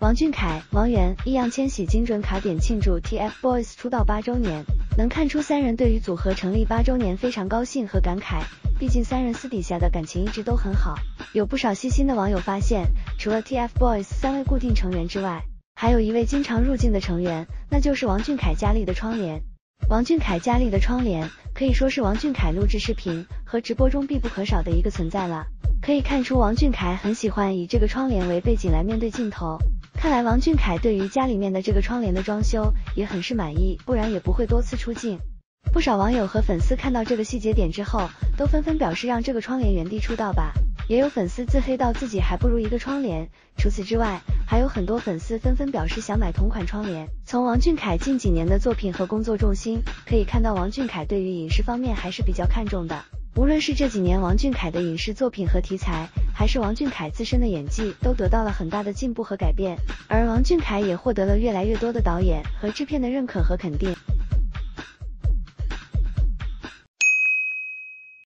王俊凯、王源、易烊千玺精准卡点庆祝 TFBOYS 出道八周年，能看出三人对于组合成立八周年非常高兴和感慨。毕竟三人私底下的感情一直都很好。有不少细心的网友发现，除了 TFBOYS 三位固定成员之外，还有一位经常入镜的成员，那就是王俊凯家里的窗帘。王俊凯家里的窗帘可以说是王俊凯录制视频和直播中必不可少的一个存在了。可以看出，王俊凯很喜欢以这个窗帘为背景来面对镜头。看来王俊凯对于家里面的这个窗帘的装修也很是满意，不然也不会多次出镜。不少网友和粉丝看到这个细节点之后，都纷纷表示让这个窗帘原地出道吧。也有粉丝自黑到自己还不如一个窗帘。除此之外，还有很多粉丝纷纷表示想买同款窗帘。从王俊凯近几年的作品和工作重心可以看到，王俊凯对于影视方面还是比较看重的。无论是这几年王俊凯的影视作品和题材，还是王俊凯自身的演技，都得到了很大的进步和改变。而王俊凯也获得了越来越多的导演和制片的认可和肯定。